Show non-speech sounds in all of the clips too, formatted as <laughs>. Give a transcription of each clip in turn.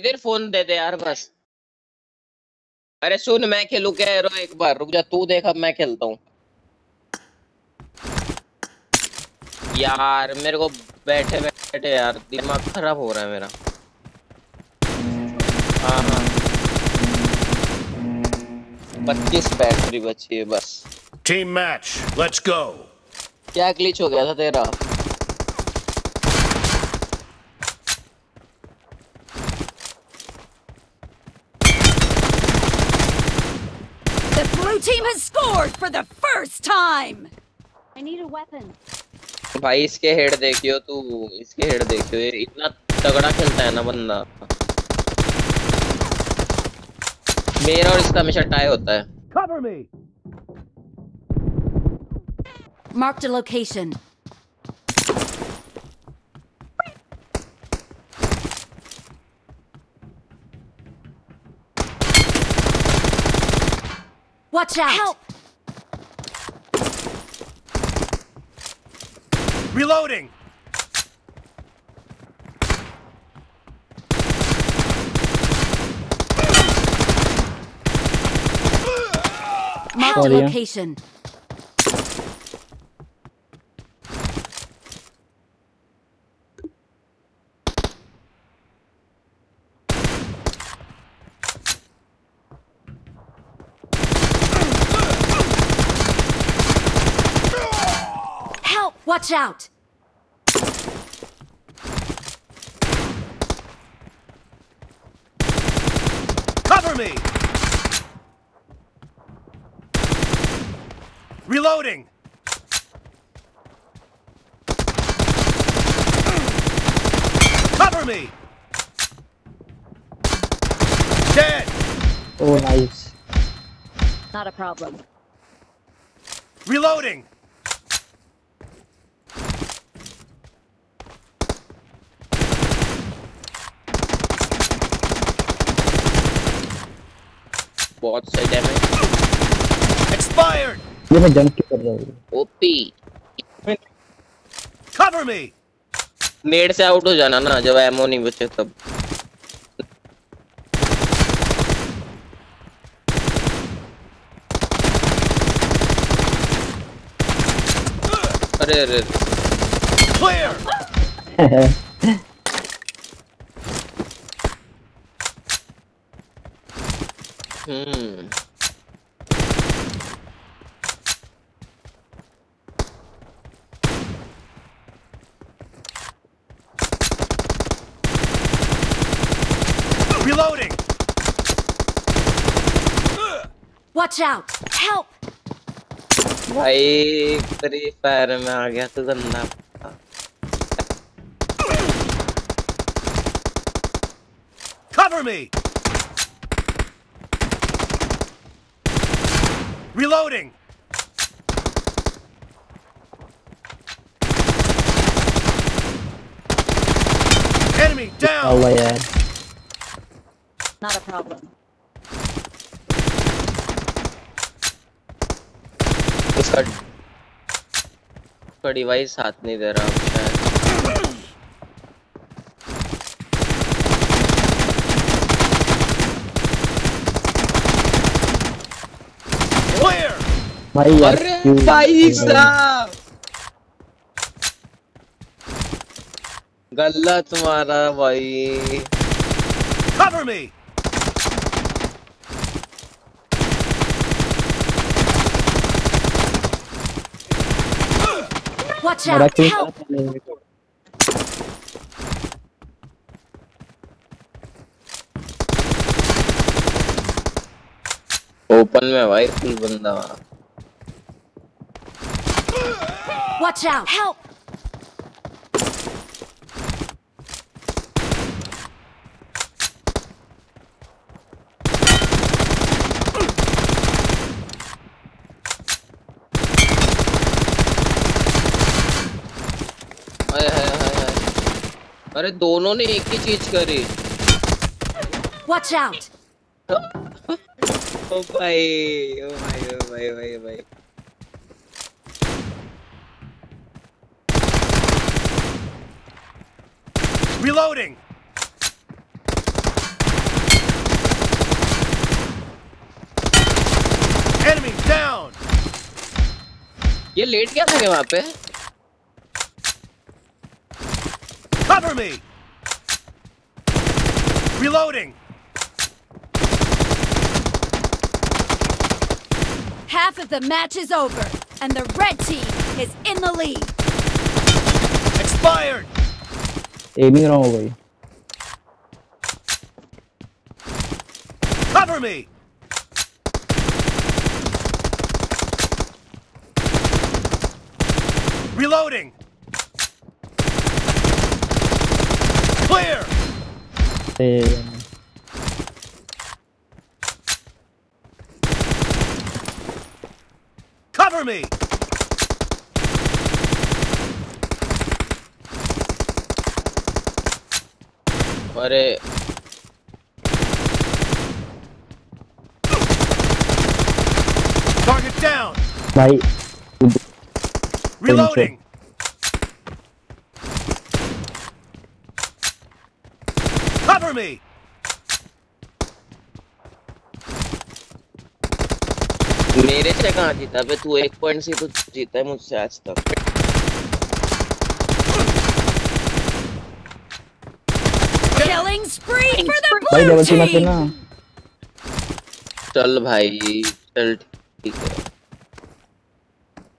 इधर फ़ोन दे दे यार बस। अरे सुन मैं खेलू क्या रो एक बार रुक जा तू देख अब मैं खेलता हूँ। यार मेरे को बैठे बैठे यार दिमाग खराब हो रहा है मेरा। हाँ हाँ। पच्चीस बैटरी बची है बस। Team match, let's go. क्या ग्लिच हो गया था तेरा? team has scored for the first time! I need a weapon. भाई इसके हेड देखियो तू इसके हेड देखियो ये इतना तगड़ा खेलता है ना बंदा मेरा और इसका हमेशा टाई होता है Cover me. Marked a location. Watch out! Help! Reloading. Marked a Sorry, yeah. location. Help! Watch out! Cover me. Reloading. Cover me. Dead. Oh, nice. Not a problem. Reloading. बहुत सही डैमेज Expired. ये मैं jump क्यों कर रहा हूँ OP Cover me. नेड से out हो जाना ना जब एमो नहीं बचे तब अरे अरे अरे। <laughs> Clear. Hmm Reloading. Watch out! Help! भाई फ्री फायर में आ गया तू गंदा Cover me. Reloading. Enemy down. अल्लाह यार Not a problem. उसका उसका डिवाइस हाथ नहीं दे रहा भाई यार भाई साहब गलत मारा भाई Cover me. Watch out! Help! Open में भाई फुल बंदा Watch out! Help! अरे दोनों ने एक ही चीज़ करी Watch out! <laughs> ओ भाई ओ भाई ओ भाई ओ भाई ओ भाई Reloading! Enemy down! ये लेट क्या था वहां पे? Cover me! Reloading! Half of the match is over, and the red team is in the lead. Expired! Aiming wrong हो गई Cover me! Reloading! Clear! ए, Cover me! अरे Target down! भाई Reloading! Cover me! मेरे से कहाँ जीता बे तू एक पॉइंट से तो जीता है मुझसे आज तक Killing for the भाई blue team. चल भाई चल ठीक है।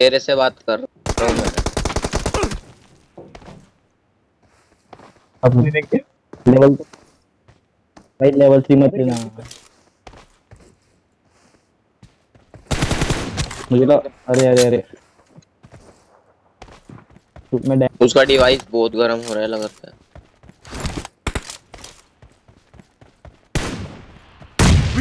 तेरे से बात कर रहा हूँ मैं। अब लेवल भाई लेवल थ्री मत लेना मुझे तो अरे अरे अरे। मैं उसका डिवाइस बहुत गर्म हो रहा है लगता है।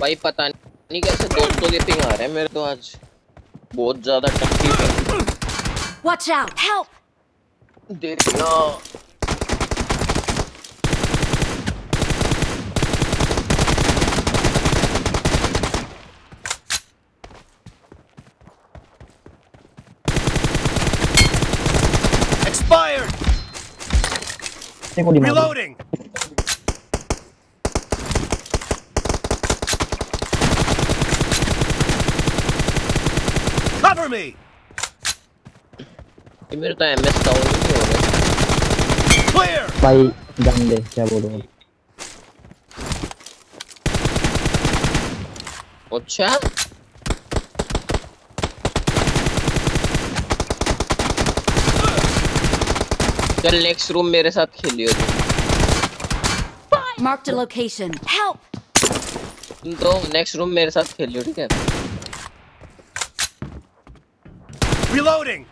भाई पता नहीं कैसे दोस्तों के पिंग आ रहे हैं मेरे तो आज बहुत ज़्यादा टक्की पिंग Watch out! Help! देखना Expired! Reloading! Cover me! ये मेरे तो एमएस डाउन ही नहीं हो रहा Clear! भाई जान दे क्या बोलूँ अच्छा चल नेक्स्ट रूम मेरे साथ खेलियो तुम Marked a location. Help! तुम तो नेक्स्ट रूम मेरे साथ खेलियो ठीक है Reloading!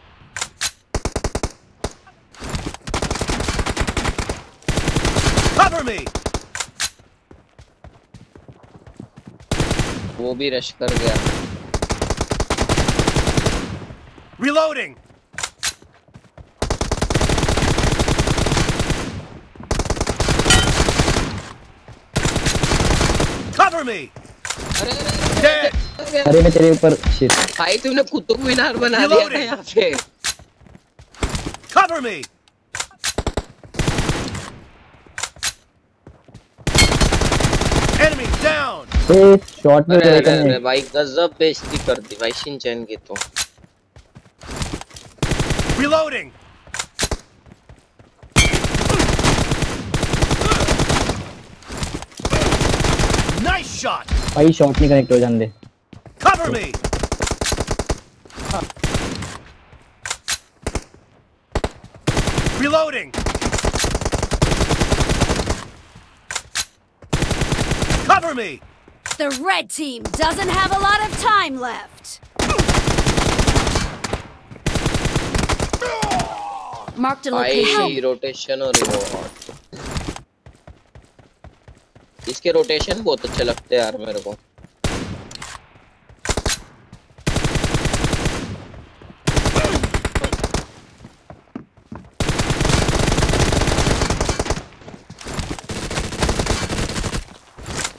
Cover me! वो भी रश कर गया Reloading! Cover me! अरे! अरे मैं तेरे ऊपर शिट भाई तुमने कुतुब मीनार बना दिया था यहाँ पे Cover me! Enemy down! ए शॉट में अरे अरे अरे भाई गजब बेइज्जती कर दी भाई शिनचैन की तो Reloading! Nice shot! भाई शॉट नहीं कनेक्ट हो जान दे Cover me! Reloading! Cover me! The red team doesn't have a lot of time left. Marked a भाई location. रोटेशन और रिवॉर्ड इसके रोटेशन बहुत अच्छे लगते हैं यार मेरे को।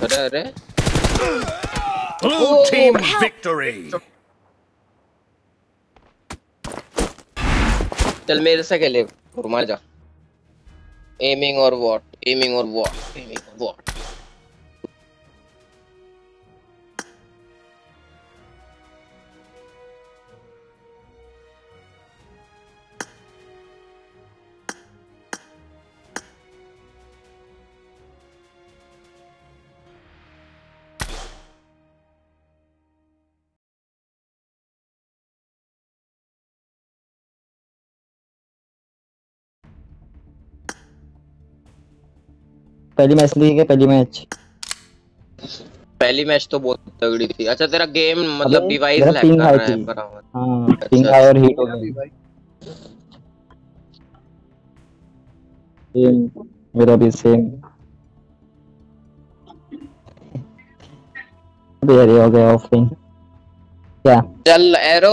अरे अरे। Blue Oh, team victory. चल मेरे से खेले मार जा। एमिंग और वॉट एमिंग और वॉट एमिंग और वॉट पहली मैच ली है पहली मैच पहली मैच तो बहुत तगड़ी थी। अच्छा तेरा गेम मतलब डिवाइस लैग कर रहा है। बराबर। हाँ पिंग अच्छा। और हीट हो गई मेरा भी सेम अबे हो गया ऑफलाइन क्या? चल एरो